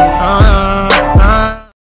Uh-huh.